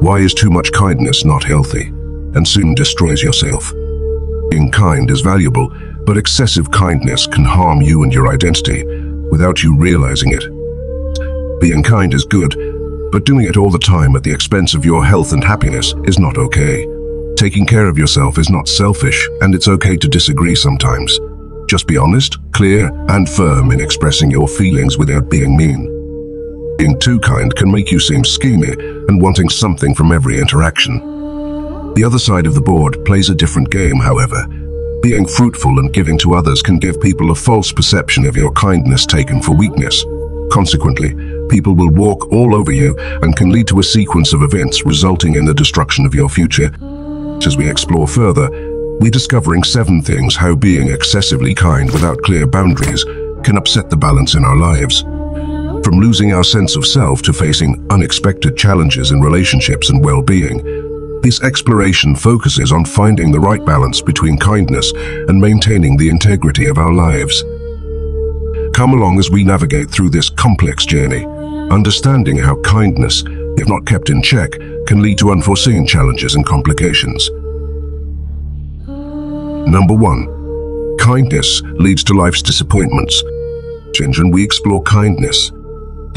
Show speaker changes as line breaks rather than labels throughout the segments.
Why is too much kindness not healthy and soon destroys yourself? Being kind is valuable, but excessive kindness can harm you and your identity without you realizing it. Being kind is good, but doing it all the time at the expense of your health and happiness is not okay. Taking care of yourself is not selfish, and it's okay to disagree sometimes. Just be honest, clear, and firm in expressing your feelings without being mean. Being too kind can make you seem schemy and wanting something from every interaction. The other side of the board plays a different game, however. Being fruitful and giving to others can give people a false perception of your kindness taken for weakness. Consequently, people will walk all over you and can lead to a sequence of events resulting in the destruction of your future. As we explore further, we're discovering seven things how being excessively kind without clear boundaries can upset the balance in our lives. From losing our sense of self to facing unexpected challenges in relationships and well-being, this exploration focuses on finding the right balance between kindness and maintaining the integrity of our lives. Come along as we navigate through this complex journey, understanding how kindness, if not kept in check, can lead to unforeseen challenges and complications. Number 1. Kindness leads to life's disappointments. And we explore kindness,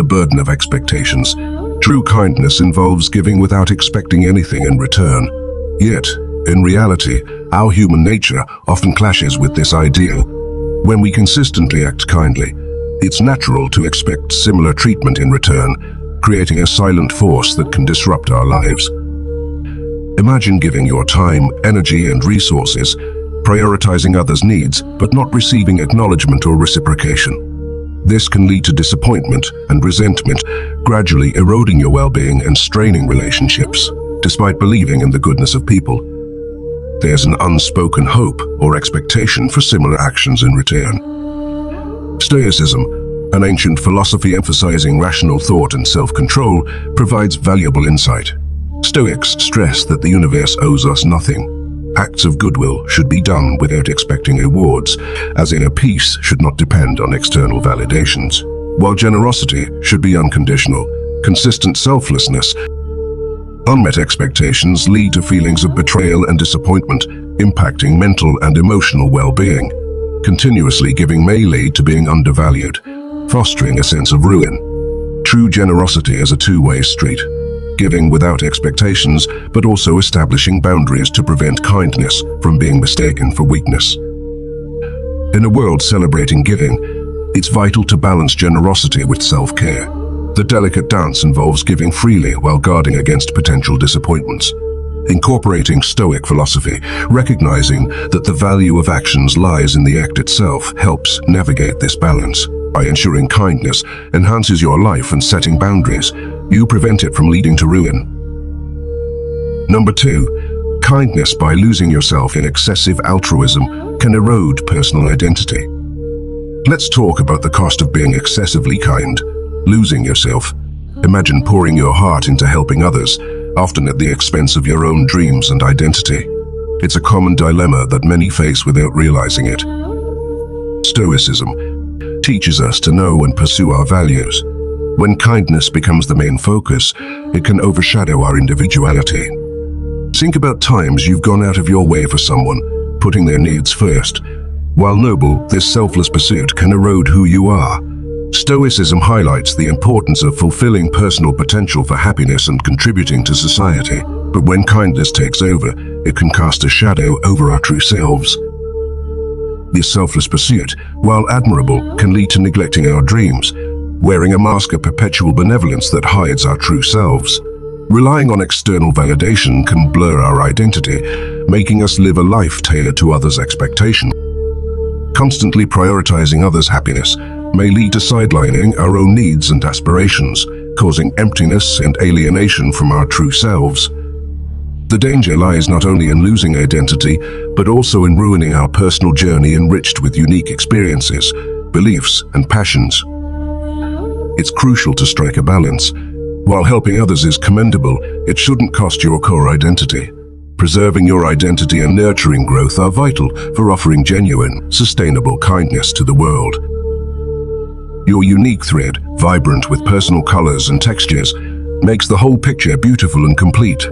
the burden of expectations. True kindness involves giving without expecting anything in return. Yet, in reality, our human nature often clashes with this ideal. When we consistently act kindly, it's natural to expect similar treatment in return, creating a silent force that can disrupt our lives. Imagine giving your time, energy, and resources, prioritizing others' needs, but not receiving acknowledgement or reciprocation. This can lead to disappointment and resentment, gradually eroding your well-being and straining relationships, despite believing in the goodness of people. There's an unspoken hope or expectation for similar actions in return. Stoicism, an ancient philosophy emphasizing rational thought and self-control, provides valuable insight. Stoics stress that the universe owes us nothing, Acts of goodwill should be done without expecting rewards, as inner peace should not depend on external validations, while generosity should be unconditional. Consistent selflessness Unmet expectations lead to feelings of betrayal and disappointment, impacting mental and emotional well-being. Continuously giving may lead to being undervalued, fostering a sense of ruin. True generosity is a two-way street giving without expectations, but also establishing boundaries to prevent kindness from being mistaken for weakness. In a world celebrating giving, it's vital to balance generosity with self-care. The delicate dance involves giving freely while guarding against potential disappointments. Incorporating Stoic philosophy, recognizing that the value of actions lies in the act itself helps navigate this balance. By ensuring kindness enhances your life and setting boundaries, you prevent it from leading to ruin. Number two, kindness by losing yourself in excessive altruism can erode personal identity. Let's talk about the cost of being excessively kind, losing yourself. Imagine pouring your heart into helping others, often at the expense of your own dreams and identity. It's a common dilemma that many face without realizing it. Stoicism teaches us to know and pursue our values. When kindness becomes the main focus, it can overshadow our individuality. Think about times you've gone out of your way for someone, putting their needs first. While noble, this selfless pursuit can erode who you are. Stoicism highlights the importance of fulfilling personal potential for happiness and contributing to society. But when kindness takes over, it can cast a shadow over our true selves. This selfless pursuit, while admirable, can lead to neglecting our dreams, wearing a mask of perpetual benevolence that hides our true selves. Relying on external validation can blur our identity, making us live a life tailored to others' expectation. Constantly prioritizing others' happiness may lead to sidelining our own needs and aspirations, causing emptiness and alienation from our true selves. The danger lies not only in losing identity, but also in ruining our personal journey enriched with unique experiences, beliefs, and passions. It's crucial to strike a balance. While helping others is commendable, it shouldn't cost your core identity. Preserving your identity and nurturing growth are vital for offering genuine, sustainable kindness to the world. Your unique thread, vibrant with personal colors and textures, makes the whole picture beautiful and complete.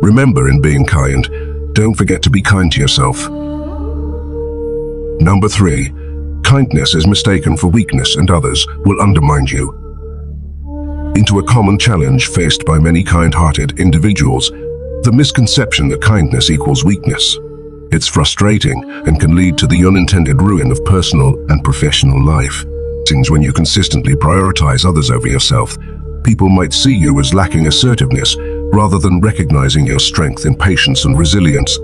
Remember, in being kind, don't forget to be kind to yourself. Number three, kindness is mistaken for weakness and others will undermine you. Into a common challenge faced by many kind-hearted individuals, the misconception that kindness equals weakness. It's frustrating and can lead to the unintended ruin of personal and professional life. Things when you consistently prioritize others over yourself, people might see you as lacking assertiveness rather than recognizing your strength in patience and resilience.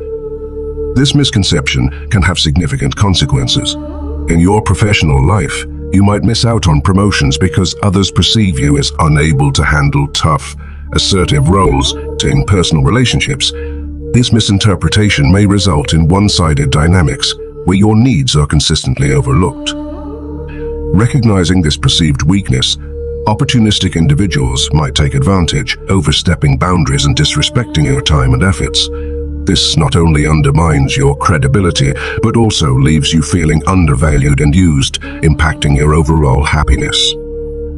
This misconception can have significant consequences. In your professional life, you might miss out on promotions because others perceive you as unable to handle tough, assertive roles in personal relationships. This misinterpretation may result in one-sided dynamics where your needs are consistently overlooked. Recognizing this perceived weakness, opportunistic individuals might take advantage, overstepping boundaries and disrespecting your time and efforts. This not only undermines your credibility, but also leaves you feeling undervalued and used, impacting your overall happiness.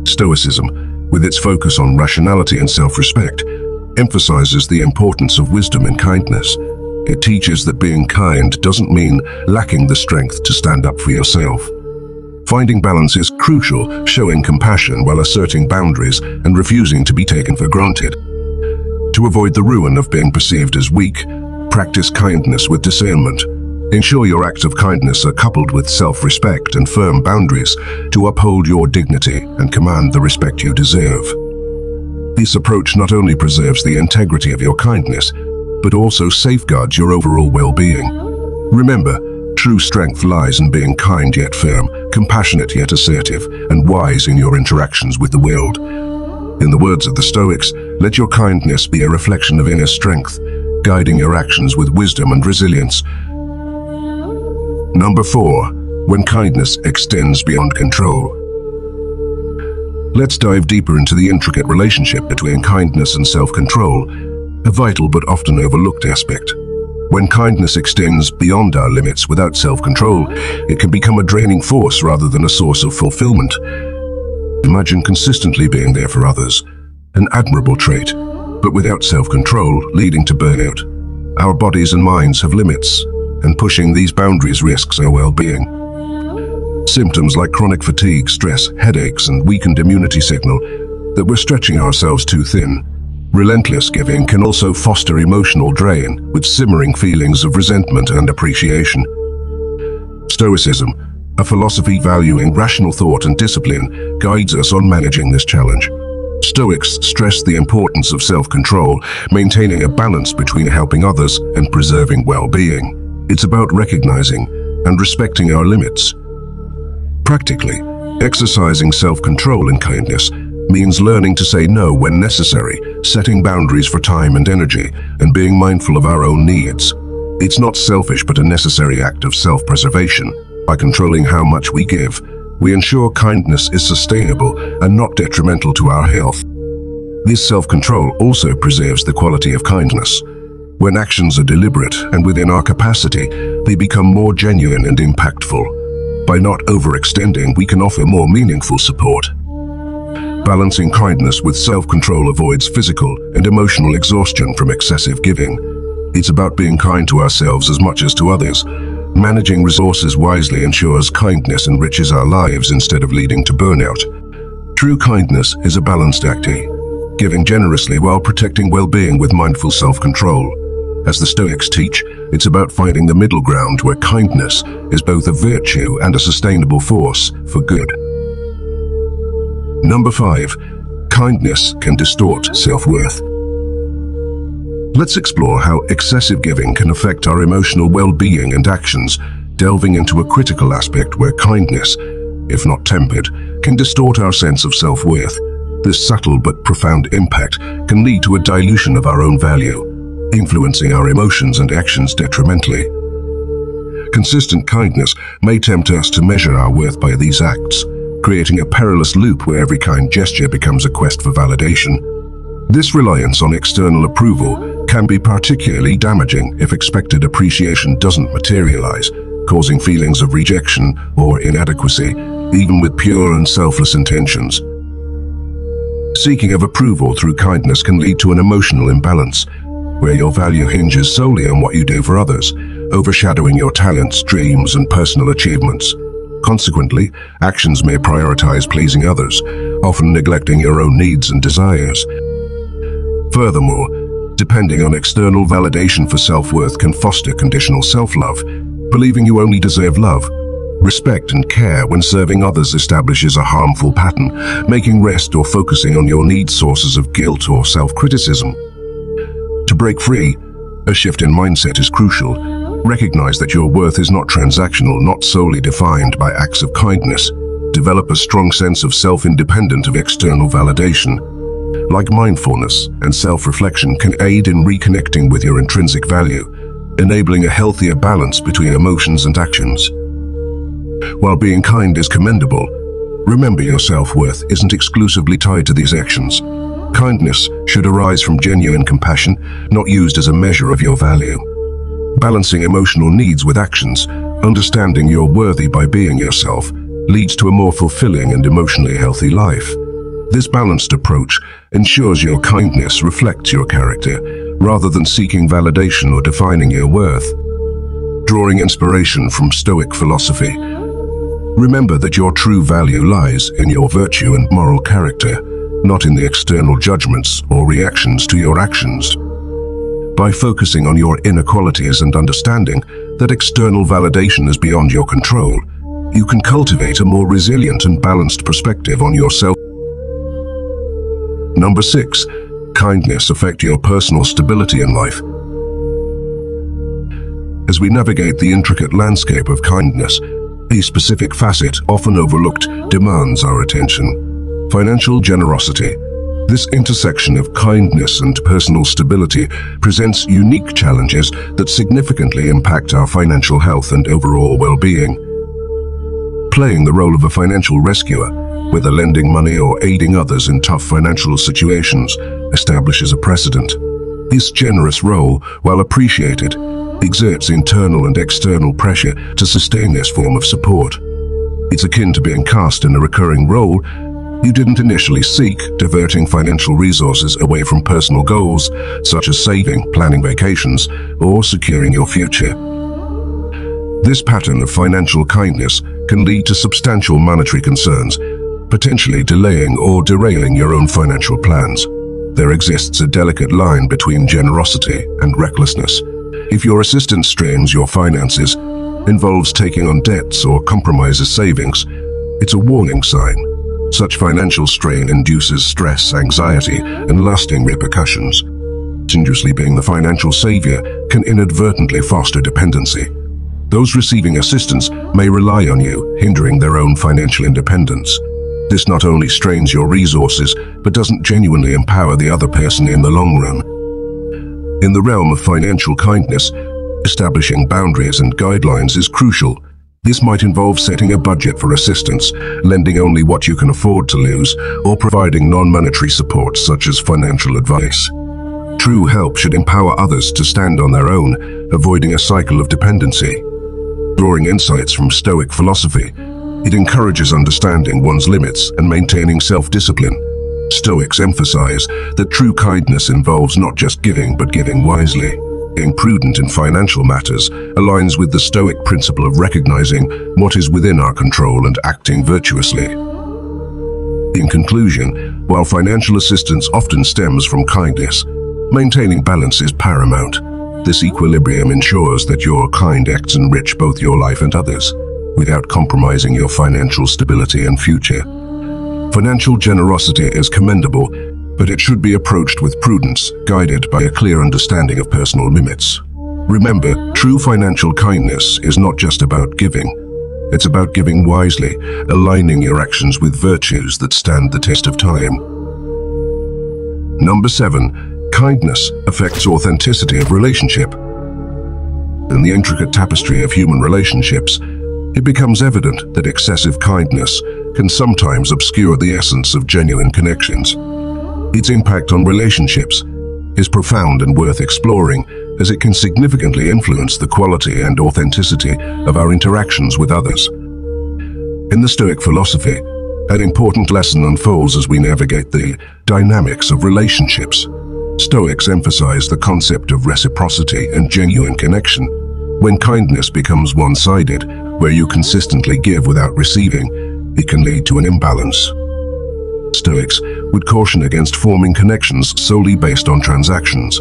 Stoicism, with its focus on rationality and self-respect, emphasizes the importance of wisdom and kindness. It teaches that being kind doesn't mean lacking the strength to stand up for yourself. Finding balance is crucial, showing compassion while asserting boundaries and refusing to be taken for granted. To avoid the ruin of being perceived as weak, practice kindness with discernment. Ensure your acts of kindness are coupled with self-respect and firm boundaries to uphold your dignity and command the respect you deserve. This approach not only preserves the integrity of your kindness, but also safeguards your overall well-being. Remember, true strength lies in being kind yet firm, compassionate yet assertive, and wise in your interactions with the world. In the words of the Stoics, let your kindness be a reflection of inner strength, guiding your actions with wisdom and resilience. Number four, when kindness extends beyond control. Let's dive deeper into the intricate relationship between kindness and self-control, a vital but often overlooked aspect. When kindness extends beyond our limits without self-control, it can become a draining force rather than a source of fulfillment. Imagine consistently being there for others, an admirable trait, but without self-control, leading to burnout. Our bodies and minds have limits, and pushing these boundaries risks our well-being. Symptoms like chronic fatigue, stress, headaches, and weakened immunity signal that we're stretching ourselves too thin. Relentless giving can also foster emotional drain, with simmering feelings of resentment and appreciation. Stoicism, a philosophy valuing rational thought and discipline, guides us on managing this challenge. Stoics stress the importance of self-control, maintaining a balance between helping others and preserving well-being. It's about recognizing and respecting our limits. Practically, exercising self-control and kindness means learning to say no when necessary, setting boundaries for time and energy, and being mindful of our own needs. It's not selfish but a necessary act of self-preservation. By controlling how much we give, we ensure kindness is sustainable and not detrimental to our health. This self-control also preserves the quality of kindness. When actions are deliberate and within our capacity, they become more genuine and impactful. By not overextending, we can offer more meaningful support. Balancing kindness with self-control avoids physical and emotional exhaustion from excessive giving. It's about being kind to ourselves as much as to others, Managing resources wisely ensures kindness enriches our lives instead of leading to burnout. True kindness is a balanced act, giving generously while protecting well-being with mindful self-control. As the Stoics teach, it's about finding the middle ground where kindness is both a virtue and a sustainable force for good. Number 5. Kindness can distort self-worth. Let's explore how excessive giving can affect our emotional well-being and actions, delving into a critical aspect where kindness, if not tempered, can distort our sense of self-worth. This subtle but profound impact can lead to a dilution of our own value, influencing our emotions and actions detrimentally. Consistent kindness may tempt us to measure our worth by these acts, creating a perilous loop where every kind gesture becomes a quest for validation. This reliance on external approval can be particularly damaging if expected appreciation doesn't materialize, causing feelings of rejection or inadequacy, even with pure and selfless intentions. Seeking of approval through kindness can lead to an emotional imbalance, where your value hinges solely on what you do for others, overshadowing your talents, dreams, and personal achievements. Consequently, actions may prioritize pleasing others, often neglecting your own needs and desires. Furthermore, depending on external validation for self-worth can foster conditional self-love, believing you only deserve love. Respect and care when serving others establishes a harmful pattern, making rest or focusing on your needs sources of guilt or self-criticism. To break free, a shift in mindset is crucial. Recognize that your worth is not transactional, not solely defined by acts of kindness. Develop a strong sense of self-independent of external validation. Like mindfulness and self-reflection can aid in reconnecting with your intrinsic value, enabling a healthier balance between emotions and actions. While being kind is commendable, remember your self-worth isn't exclusively tied to these actions. Kindness should arise from genuine compassion, not used as a measure of your value. Balancing emotional needs with actions, understanding you're worthy by being yourself, leads to a more fulfilling and emotionally healthy life. This balanced approach ensures your kindness reflects your character, rather than seeking validation or defining your worth. Drawing inspiration from Stoic philosophy, remember that your true value lies in your virtue and moral character, not in the external judgments or reactions to your actions. By focusing on your inner qualities and understanding that external validation is beyond your control, you can cultivate a more resilient and balanced perspective on yourself. Number 6. Kindness affect your personal stability in life. As we navigate the intricate landscape of kindness, a specific facet, often overlooked, demands our attention. Financial generosity. This intersection of kindness and personal stability presents unique challenges that significantly impact our financial health and overall well-being. Playing the role of a financial rescuer, whether lending money or aiding others in tough financial situations, establishes a precedent. This generous role, while appreciated, exerts internal and external pressure to sustain this form of support. It's akin to being cast in a recurring role you didn't initially seek diverting financial resources away from personal goals, such as saving, planning vacations, or securing your future. This pattern of financial kindness can lead to substantial monetary concerns, potentially delaying or derailing your own financial plans. There exists a delicate line between generosity and recklessness. If your assistance strains your finances, involves taking on debts or compromises savings, it's a warning sign such financial strain induces stress, anxiety, and lasting repercussions. Dangerously being the financial savior can inadvertently foster dependency. Those receiving assistance may rely on you, hindering their own financial independence. This not only strains your resources, but doesn't genuinely empower the other person in the long run. In the realm of financial kindness, establishing boundaries and guidelines is crucial this might involve setting a budget for assistance, lending only what you can afford to lose, or providing non-monetary support such as financial advice. True help should empower others to stand on their own, avoiding a cycle of dependency. Drawing insights from Stoic philosophy, it encourages understanding one's limits and maintaining self-discipline. Stoics emphasize that true kindness involves not just giving, but giving wisely being prudent in financial matters aligns with the Stoic principle of recognizing what is within our control and acting virtuously. In conclusion, while financial assistance often stems from kindness, maintaining balance is paramount. This equilibrium ensures that your kind acts enrich both your life and others, without compromising your financial stability and future. Financial generosity is commendable but it should be approached with prudence, guided by a clear understanding of personal limits. Remember, true financial kindness is not just about giving. It's about giving wisely, aligning your actions with virtues that stand the test of time. Number 7. Kindness affects authenticity of relationship. In the intricate tapestry of human relationships, it becomes evident that excessive kindness can sometimes obscure the essence of genuine connections. Its impact on relationships is profound and worth exploring as it can significantly influence the quality and authenticity of our interactions with others. In the Stoic philosophy, An important lesson unfolds as we navigate the dynamics of relationships. Stoics emphasize the concept of reciprocity and genuine connection. When kindness becomes one-sided, where you consistently give without receiving, it can lead to an imbalance. Stoics would caution against forming connections solely based on transactions.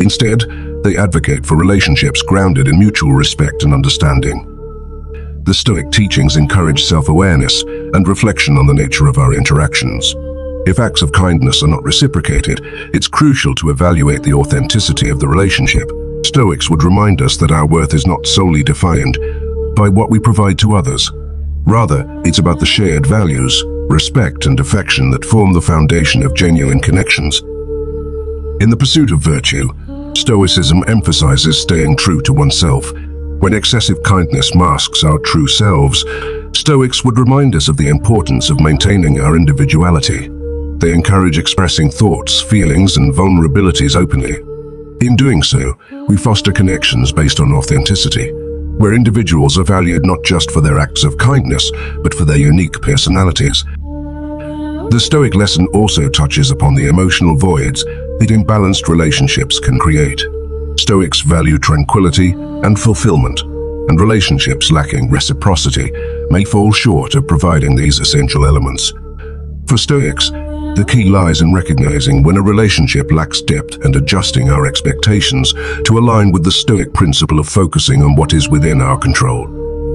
Instead, they advocate for relationships grounded in mutual respect and understanding. The Stoic teachings encourage self-awareness and reflection on the nature of our interactions. If acts of kindness are not reciprocated, it's crucial to evaluate the authenticity of the relationship. Stoics would remind us that our worth is not solely defined by what we provide to others. Rather, it's about the shared values, respect and affection that form the foundation of genuine connections. In the pursuit of virtue, Stoicism emphasizes staying true to oneself when excessive kindness masks our true selves, Stoics would remind us of the importance of maintaining our individuality. They encourage expressing thoughts, feelings, and vulnerabilities openly. In doing so, we foster connections based on authenticity, where individuals are valued not just for their acts of kindness, but for their unique personalities. The Stoic lesson also touches upon the emotional voids that imbalanced relationships can create. Stoics value tranquility and fulfillment, and relationships lacking reciprocity may fall short of providing these essential elements. For Stoics, the key lies in recognizing when a relationship lacks depth and adjusting our expectations to align with the Stoic principle of focusing on what is within our control,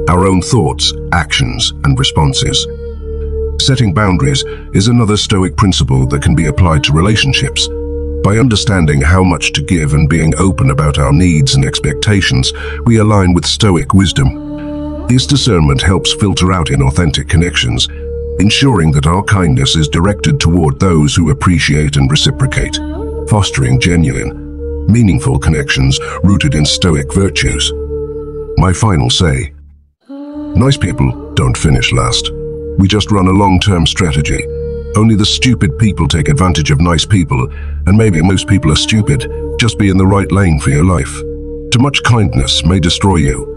our own thoughts, actions, and responses. Setting boundaries is another Stoic principle that can be applied to relationships, by understanding how much to give and being open about our needs and expectations, we align with Stoic wisdom. This discernment helps filter out inauthentic connections, ensuring that our kindness is directed toward those who appreciate and reciprocate, fostering genuine, meaningful connections rooted in Stoic virtues. My final say, nice people don't finish last. We just run a long-term strategy only the stupid people take advantage of nice people, and maybe most people are stupid. Just be in the right lane for your life. Too much kindness may destroy you,